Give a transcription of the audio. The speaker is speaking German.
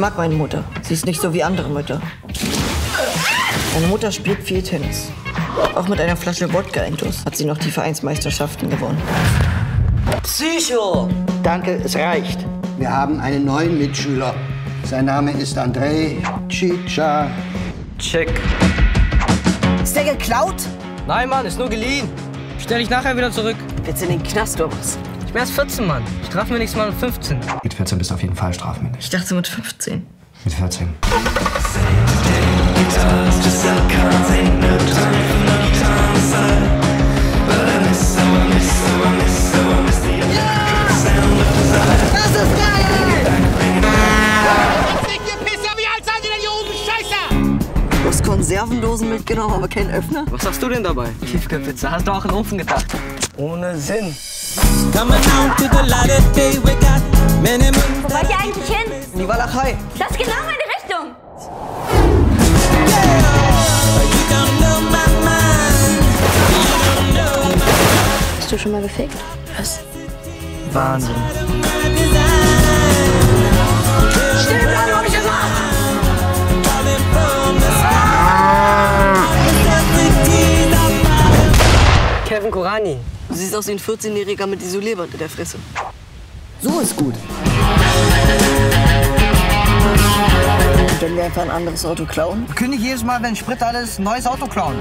mag meine Mutter. Sie ist nicht so wie andere Mütter. Meine Mutter spielt viel Tennis. Auch mit einer Flasche Wodka intus hat sie noch die Vereinsmeisterschaften gewonnen. Psycho! Danke, es reicht. Wir haben einen neuen Mitschüler. Sein Name ist Andrei Chicha. Check. Ist der geklaut? Nein, Mann, ist nur geliehen. Stell dich nachher wieder zurück. Willst du in den Knast oder was? Ich bin erst 14, Mann. Strafen wir nächstes Mal mit 15. Mit 14 bist du auf jeden Fall strafmündig. Ich dachte mit 15. Mit 14. Du hast Konservendosen mitgenommen, aber keinen Öffner? Was hast du denn dabei? Tiefkühlpizza. Hast du auch in den Ofen gedacht? Ohne Sinn. Coming out to the light of day, we got many moons Wo wollt ihr eigentlich hin? In die Walachei. Das ist genau meine Richtung. Hast du schon mal gefickt? Was? Wahnsinn. Still bleiben, hab ich the sky. Kevin Korani. Du siehst aus wie ein 14-Jähriger mit Isolierband in der Fresse. So ist gut. Wenn wir einfach ein anderes Auto klauen? Wir können nicht jedes Mal, wenn Sprit alles, ein neues Auto klauen.